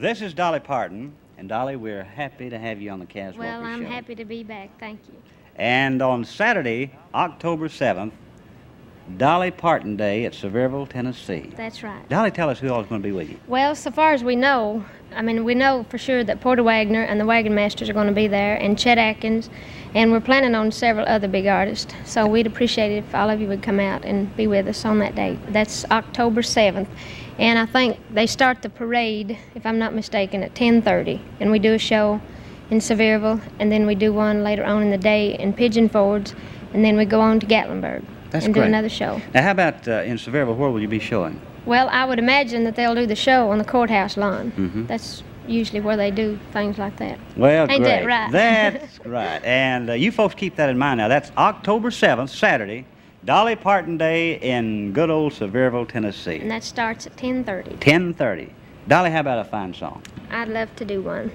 This is Dolly Parton. And Dolly, we're happy to have you on the Cas Well, I'm Show. happy to be back. Thank you. And on Saturday, October 7th, Dolly Parton Day at Sevierville, Tennessee. That's right. Dolly, tell us who all is going to be with you. Well, so far as we know, I mean, we know for sure that Porter Wagoner and the Wagon Masters are going to be there, and Chet Atkins, and we're planning on several other big artists. So we'd appreciate it if all of you would come out and be with us on that day. That's October 7th. And I think they start the parade, if I'm not mistaken, at 10:30, and we do a show in Sevierville, and then we do one later on in the day in Pigeon Forge, and then we go on to Gatlinburg That's and great. do another show. Now, how about uh, in Sevierville? Where will you be showing? Well, I would imagine that they'll do the show on the courthouse lawn. Mhm. That's usually where they do things like that. Well, Ain't great. that right? That's right. And uh, you folks keep that in mind now. That's October 7th, Saturday, Dolly Parton Day in good old Sevierville, Tennessee. And that starts at 10:30. 10:30. Dolly, how about a fine song? I'd love to do one.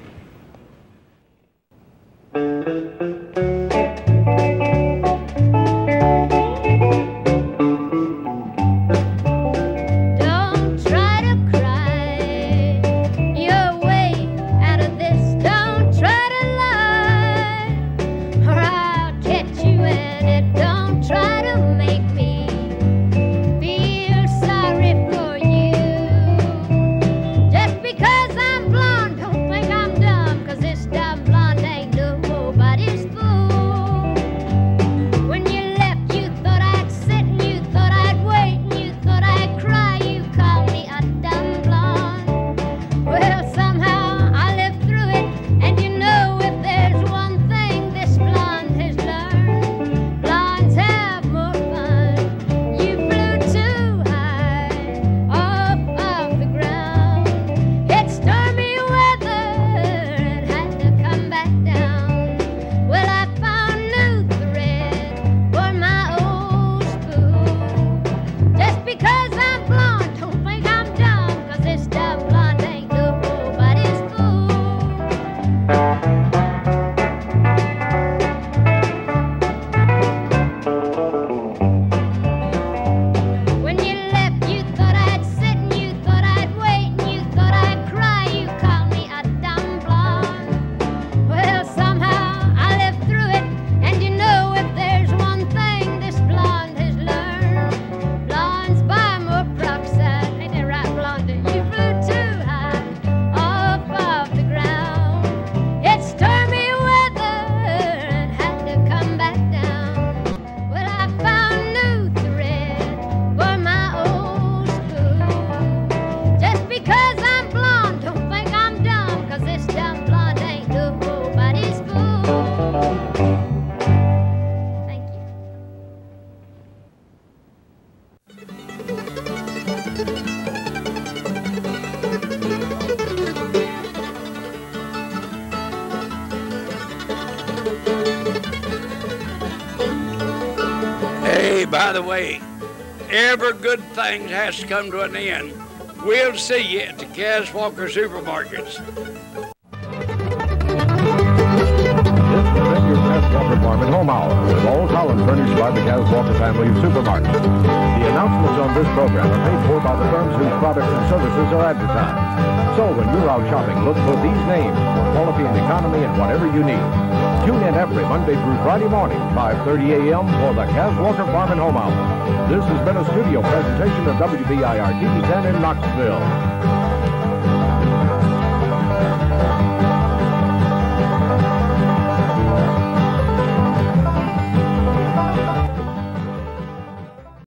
By the way, every good thing has to come to an end. We'll see you at the Cas Walker Supermarkets. And Home Hour with all talent furnished by the Cas Walker family of supermarkets. The announcements on this program are paid for by the firms whose products and services are advertised. So when you're out shopping, look for these names for quality and economy in whatever you need. Tune in every Monday through Friday morning, 5.30 a.m. for the Cas Walker Farm and Home Hour. This has been a studio presentation of WBIR TV 10 in Knoxville.